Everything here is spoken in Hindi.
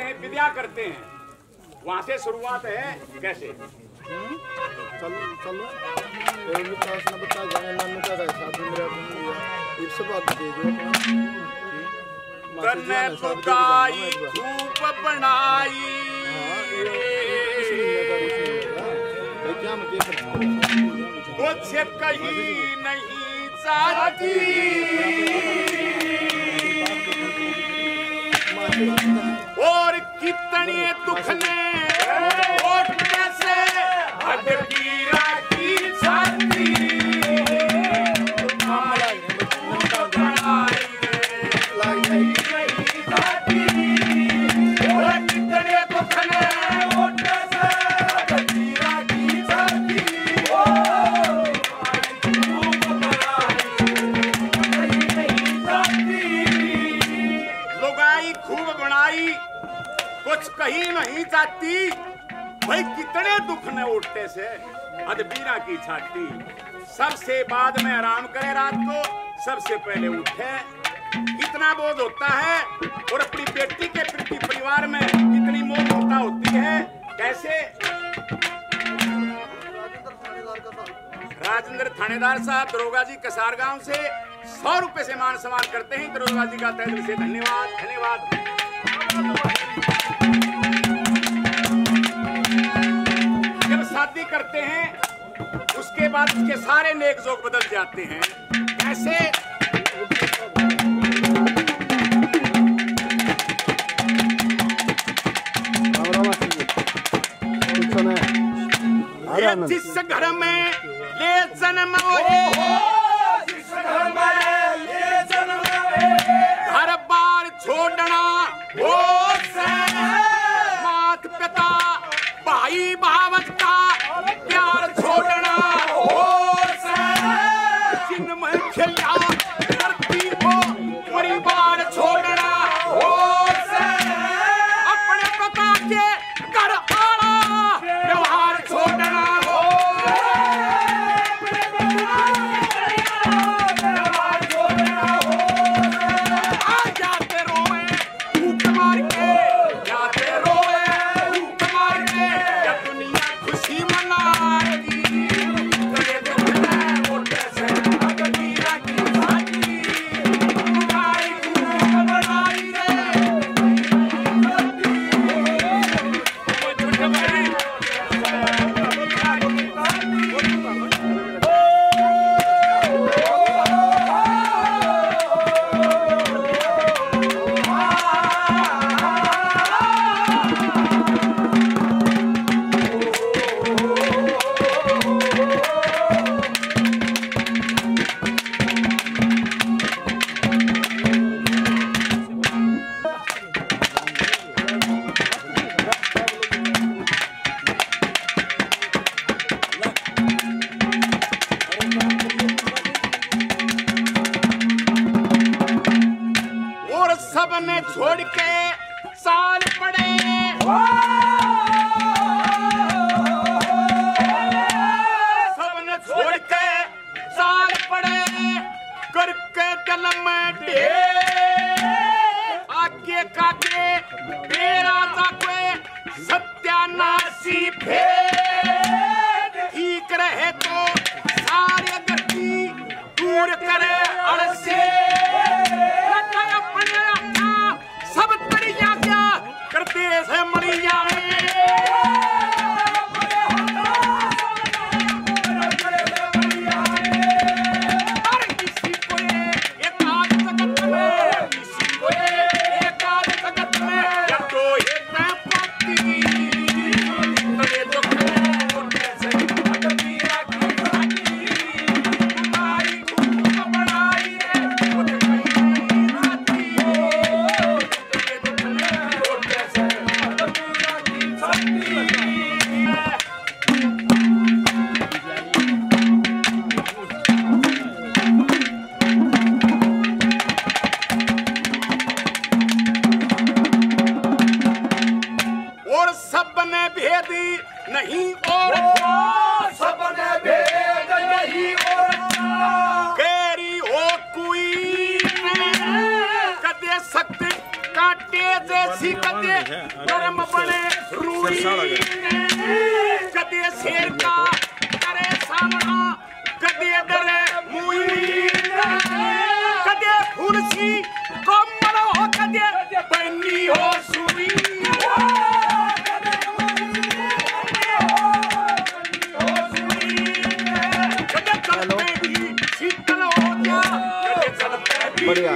विद्या करते हैं। वहाँ से शुरुआत है कैसे? चलो चलो। तने धूप बनाई कुछ कहीं नहीं चाहती। और कितने दुख ने जाती। भाई कितने दुख ने उठते से। अदबीरा की छाती। सबसे बाद में आराम करे रात को। सबसे पहले उठे। कितना बोध होता है और अपनी बेटी के प्रति परिवार में कितनी मोहता होती है। कैसे? राजेंद्र थानेदार साहब दरोगा जी कसार गाँव से सौ रुपए से मान सम्मान करते हैं। दरोगा जी का दिल से धन्यवाद। धन्यवाद। करते हैं उसके बाद उसके सारे नेक जोक बदल जाते हैं। कैसे ये जिस घर में ले जन्म घर बार छोड़ना मात पिता भाई भावत छोड़ के साल पड़े। सबने छोड़ के साल पड़े, करके आगे काके सत्यानाशी ठीक रहे तो सारे गति दूर करे, अड़से। और सबने भेदी नहीं और सबने भेद नहीं और गैरी हो कोई कदे सकते काटे जैसी कदे कर्म बने रूई। कदे शेर का करे सामना कदे डरे मुई। कदे फुर्सी कम बढ़िया।